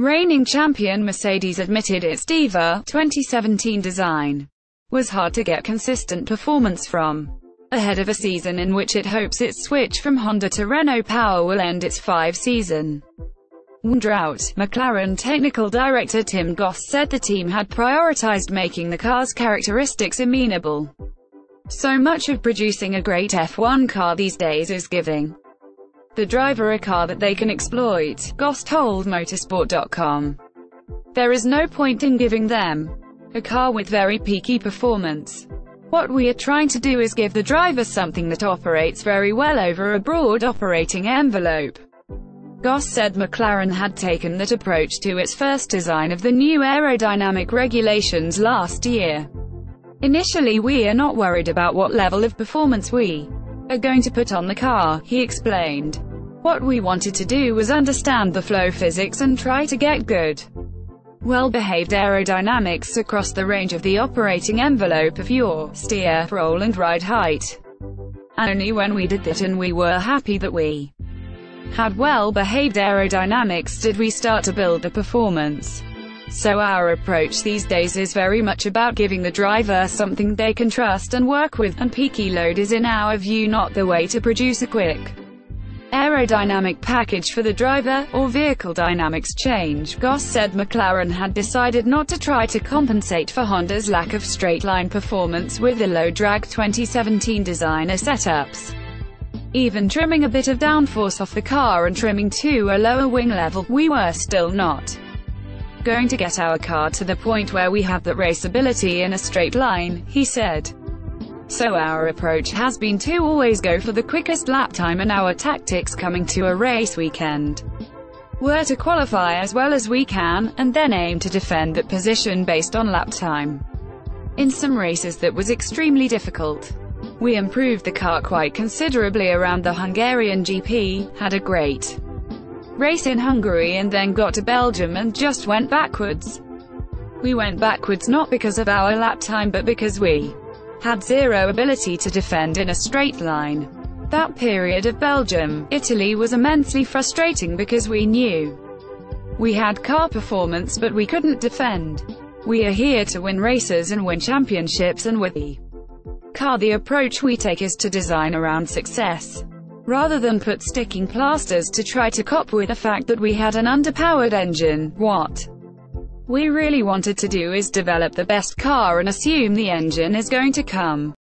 Reigning champion Mercedes admitted its Diva 2017 design was hard to get consistent performance from. Ahead of a season in which it hopes its switch from Honda to Renault power will end its five-season drought, McLaren technical director Tim Goss said the team had prioritized making the car's characteristics amenable. So much of producing a great F1 car these days is giving the driver a car that they can exploit, Goss told Motorsport.com. There is no point in giving them a car with very peaky performance. What we are trying to do is give the driver something that operates very well over a broad operating envelope. Goss said McLaren had taken that approach to its first design of the new aerodynamic regulations last year. Initially we are not worried about what level of performance we are going to put on the car, he explained. What we wanted to do was understand the flow physics and try to get good, well-behaved aerodynamics across the range of the operating envelope of your steer, roll and ride height. And only when we did that and we were happy that we had well-behaved aerodynamics did we start to build the performance. So our approach these days is very much about giving the driver something they can trust and work with, and peaky load is in our view not the way to produce a quick aerodynamic package for the driver, or vehicle dynamics change. Goss said McLaren had decided not to try to compensate for Honda's lack of straight-line performance with the low-drag 2017 designer setups. Even trimming a bit of downforce off the car and trimming to a lower wing level, we were still not going to get our car to the point where we have that raceability in a straight line, he said. So our approach has been to always go for the quickest lap time and our tactics coming to a race weekend were to qualify as well as we can, and then aim to defend that position based on lap time. In some races that was extremely difficult. We improved the car quite considerably around the Hungarian GP, had a great race in Hungary and then got to Belgium and just went backwards. We went backwards not because of our lap time but because we had zero ability to defend in a straight line. That period of Belgium, Italy was immensely frustrating because we knew we had car performance but we couldn't defend. We are here to win races and win championships and with the car the approach we take is to design around success. Rather than put sticking plasters to try to cop with the fact that we had an underpowered engine, what we really wanted to do is develop the best car and assume the engine is going to come